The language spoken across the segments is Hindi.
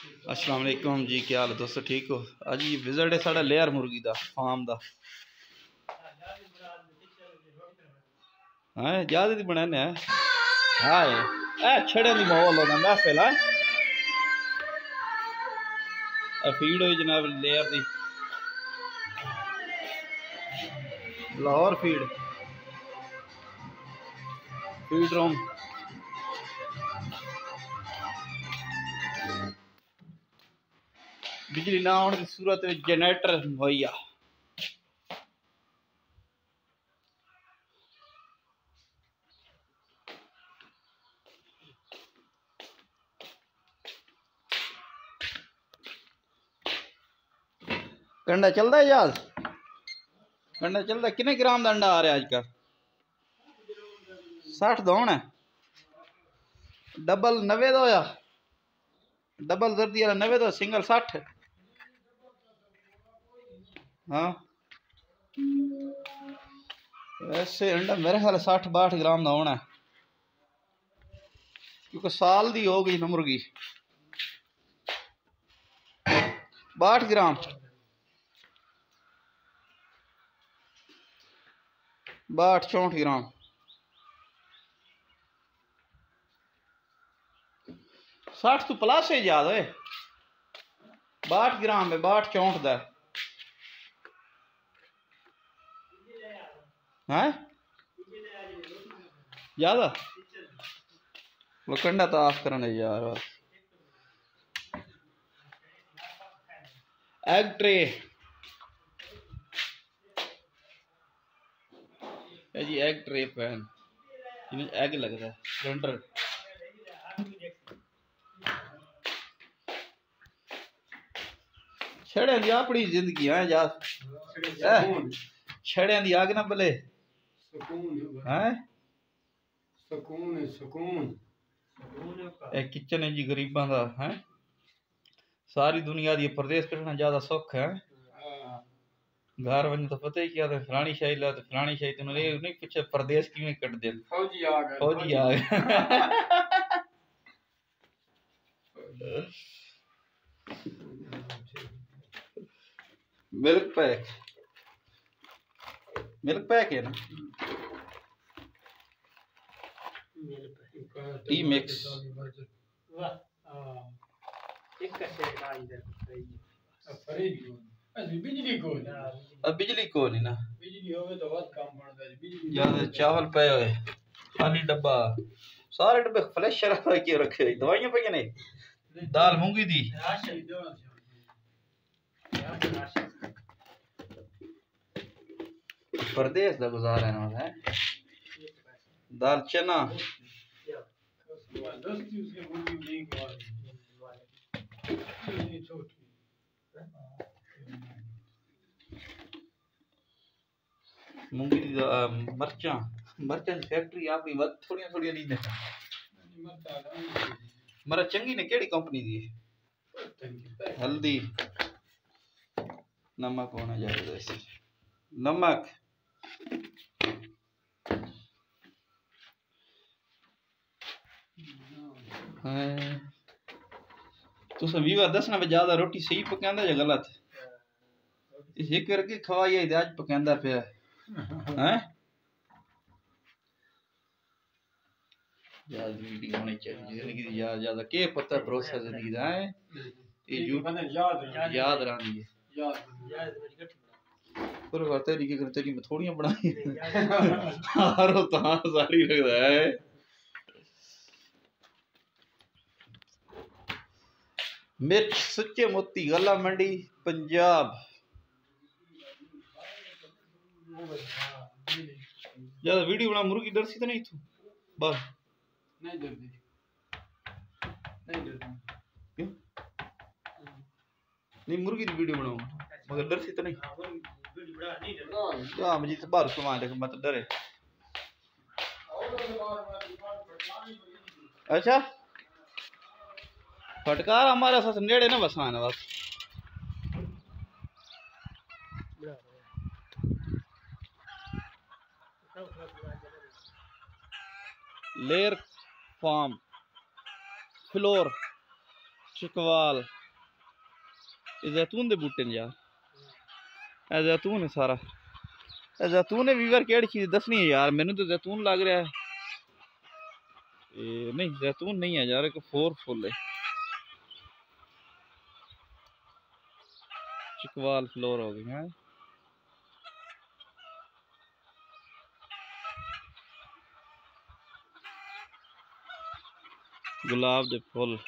अस्सलाम वालेकुम जी क्या हाल दोस्तों ठीक हो? अज विज़िट है साढ़ा लेयर मुर्गी का फार्म का हाँ ज़्यादा दी बनाने, हैं। हाँ ए छड़े दी माहौल होना महफिल है फ़ीड हुई जनाब लेयर दी। लाहौर फ़ीड फ़ीड रूम बिजली ना आने की सूरत में जनरेटर मुहैया कंडा चलता है जहाज़ कंडा चलता किन्ने ग्राम का अंडा आ रहा अजकल सठ दौन है। डबल नवे का होया डबल दर्दी वाला नवे तो सिंगल सठ। हाँ। वैसे अंडा मेरे ख्याल साठ बाठ ग्राम का होना है। क्योंकि साल दी हो गई ना मुर्गी बाठ ग्राम। बाठ चौंठ ग्राम। साठ तो प्लस है याद है। ग्राम है, बाठ चौंठ का है? ज़्यादा वो कंडा तो ऑफ़ करना यार एग ट्रे है। जी एग ट्रे पैन इन्हें एग लगता है। सिलेंडर छड़े दी अपनी ज़िंदगी है जा छड़े दी आग ना भले सुकून हैं सुकून है सुकून ਇਹ ਕਿਚਨ ਹੈ ਜੀ ਗਰੀਬਾਂ ਦਾ ਹੈ ਸਾਰੀ ਦੁਨੀਆ ਦੀ ਪ੍ਰਦੇਸ਼ ਕੱਢਣਾ ਜ਼ਿਆਦਾ ਸੌਖਾ ਹੈ ਘਰ ਵੰਜ ਤਾਂ ਪਤਾ ਹੀ ਕਿਆ ਤੇ ਫਲਾਣੀ ਸ਼ਾਹੀ ਲਾ ਤੇ ਫਲਾਣੀ ਸ਼ਾਹੀ ਤੈਨੂੰ ਇਹ ਨਹੀਂ ਪੁੱਛਿਆ ਪ੍ਰਦੇਸ਼ ਕਿਵੇਂ ਕੱਢਦੇ ਨੇ फौजी आ गए ਫੌਜੀ ਆ ਗਏ ਮਿਲਕ ਪੈਕ मिल्क पैक है ना टी मिक्स बिजली अब बिजली ना बिजली होवे तो बहुत काम है बिजली ज़्यादा चावल पे होए खाली डब्बा सारे डब्बे फ्लैश शराब के रखे दवाइयाँ पे नहीं दाल मूँगी दी परदेश का गुजार है ना है दाल चना को मूँगी मरचां। मरचां फैक्ट्री आपकी वत थोड़ी थोड़ी दी ने मरा चंगी ने केड़ी कंपनी दी? हल्दी। नमक होना चाहिए नमक। तुस वीवा दसना भी ज़्यादा रोटी सही पकांदा या गलत? इस करके खवाई है आज पकांदा पे हैं। याद ज़िंदगी होनी चाहिए। ज़िंदगी दी याद ज़्यादा के पता भरोसा ज़िंदगी दा है? ये याद याद रहनी है। याद पर वार्ता नहीं कर तेरी मैं थोड़ियाँ बनाई। हारो ता सारी लगदा है। मिर्च सच्चे मोती गला मंडी पंजाब ज़्यादा वीडियो बना मुर्गी डर सी तो नहीं तू बस नहीं डरती नहीं डरती क्यों नहीं मुर्गी की वीडियो बनाऊँगा मगर डर सी तो नहीं क्या मुझे तो बाहर सुना देख मत डरे अच्छा फटकार हमारे साथ नेड़े ना बस आना बस। लेर फार्म फ्लोर चकवाल। जैतून के बूटे ने यार। जैतून है सारा। जैतून है वीवर केड़ी चीज़ दसनी है यार। मेनू तो जैतून लग रहा है। ए, नहीं जैतून नहीं है यार एक फोर फुल है। चकवाल फ्लोर हो गई है। गुलाब के फुल।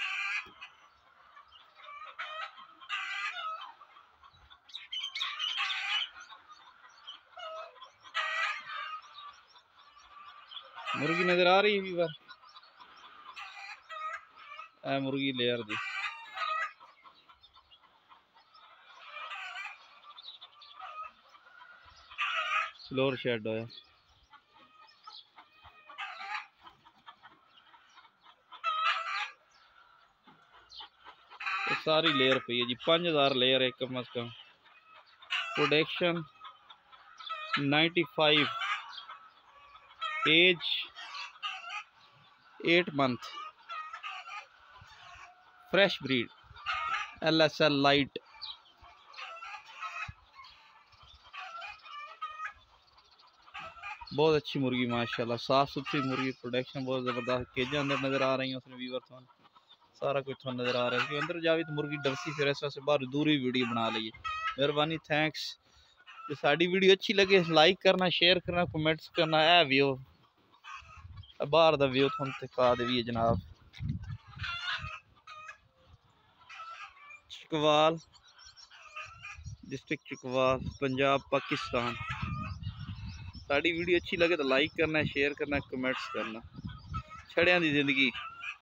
मुर्गी नज़र आ रही है मुर्गी लेयर दी। फ्लोर शेड है। तो सारी लेयर पी है जी पाँच हज़ार लेयर है कम अज कम। Production ninety five age eight month fresh breed L S L light बहुत अच्छी मुर्गी, माशाल्लाह। साफ़ सुथरी मुर्गी प्रोडक्शन बहुत ज़बरदस्त। केजा अंदर नज़र आ रही है उसमें व्यूवर थान। सारा कुछ थान नज़र आ रहा है। अंदर जावे तो मुर्गी डरसी, फिर ऐसे बाहर दूरी वीडियो बना ली है। मेहरबानी थैंक्स तो साड़ी वीडियो अच्छी लगे लाइक करना शेयर करना कमेंट्स करना है व्यू बाहर का व्यू थोन दिखा दे जनाब। चकवाल। डिस्ट्रिक्ट चकवाल, पंजाब, पाकिस्तान। ਸਾਡੀ ਵੀਡੀਓ ਅੱਛੀ ਲੱਗੇ ਤਾਂ ਲਾਈਕ ਕਰਨਾ ਸ਼ੇਅਰ ਕਰਨਾ ਕਮੈਂਟਸ ਕਰਨਾ ਛੜਿਆਂ ਦੀ ਜ਼ਿੰਦਗੀ